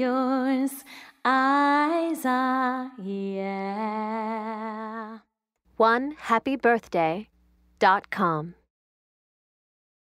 yours eyes are, yeah. One happy birthday dot com.